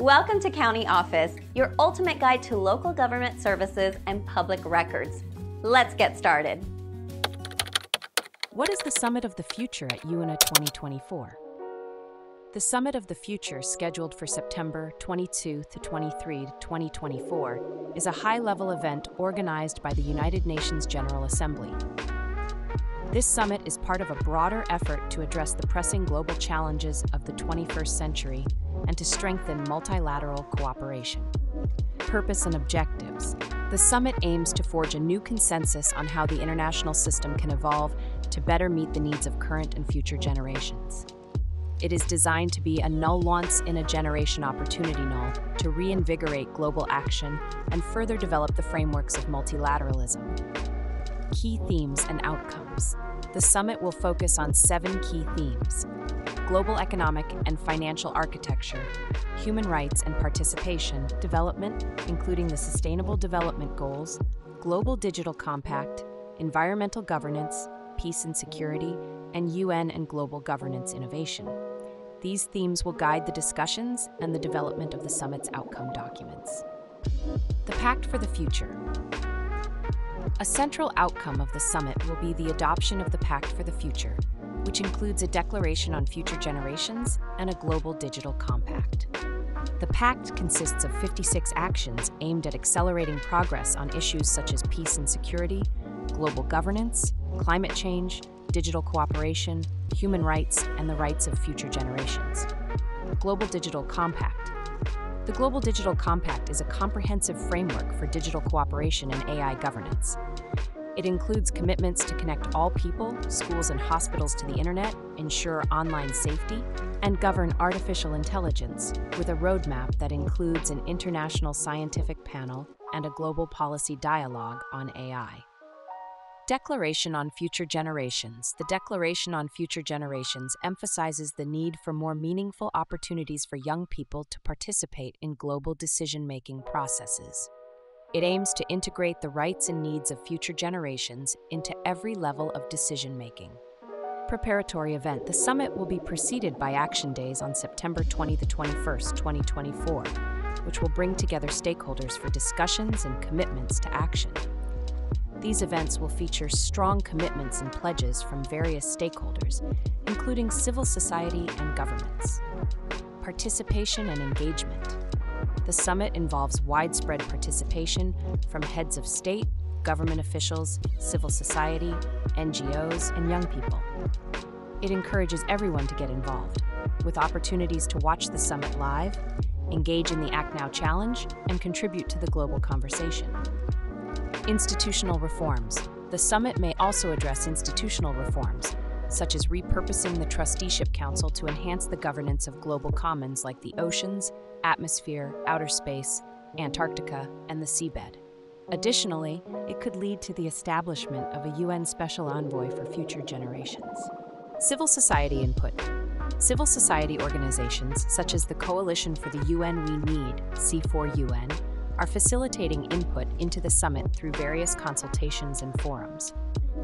Welcome to County Office, your ultimate guide to local government services and public records. Let's get started. What is the Summit of the Future at UNGA 2024? The Summit of the Future, scheduled for September 22 to 23, 2024, is a high level event organized by the United Nations General Assembly. This summit is part of a broader effort to address the pressing global challenges of the 21st century and to strengthen multilateral cooperation. Purpose and objectives. The summit aims to forge a new consensus on how the international system can evolve to better meet the needs of current and future generations. It is designed to be a null once in a generation opportunity null to reinvigorate global action and further develop the frameworks of multilateralism. Key themes and outcomes. The summit will focus on seven key themes global economic and financial architecture, human rights and participation, development, including the Sustainable Development Goals, Global Digital Compact, environmental governance, peace and security, and UN and global governance innovation. These themes will guide the discussions and the development of the summit's outcome documents. The Pact for the Future. A central outcome of the summit will be the adoption of the Pact for the Future, which includes a declaration on future generations and a global digital compact. The pact consists of 56 actions aimed at accelerating progress on issues such as peace and security, global governance, climate change, digital cooperation, human rights, and the rights of future generations. Global Digital Compact. The Global Digital Compact is a comprehensive framework for digital cooperation and AI governance. It includes commitments to connect all people, schools, and hospitals to the internet, ensure online safety, and govern artificial intelligence with a roadmap that includes an international scientific panel and a global policy dialogue on AI. Declaration on Future Generations The Declaration on Future Generations emphasizes the need for more meaningful opportunities for young people to participate in global decision making processes. It aims to integrate the rights and needs of future generations into every level of decision making. Preparatory event The summit will be preceded by action days on September 20 to 21, 2024, which will bring together stakeholders for discussions and commitments to action. These events will feature strong commitments and pledges from various stakeholders, including civil society and governments. Participation and engagement. The summit involves widespread participation from heads of state, government officials, civil society, NGOs, and young people. It encourages everyone to get involved, with opportunities to watch the summit live, engage in the Act Now Challenge, and contribute to the global conversation. Institutional reforms. The summit may also address institutional reforms, such as repurposing the Trusteeship Council to enhance the governance of global commons like the oceans, atmosphere, outer space, Antarctica, and the seabed. Additionally, it could lead to the establishment of a UN Special Envoy for future generations. Civil society input. Civil society organizations, such as the Coalition for the UN We Need, C4UN, are facilitating input into the summit through various consultations and forums.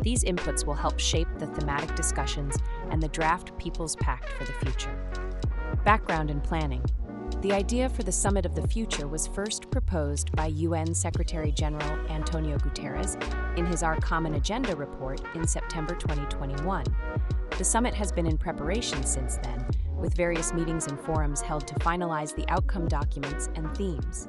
These inputs will help shape the thematic discussions and the draft People's Pact for the future. Background and planning. The idea for the Summit of the Future was first proposed by UN Secretary General Antonio Guterres in his Our Common Agenda report in September 2021. The summit has been in preparation since then, with various meetings and forums held to finalize the outcome documents and themes.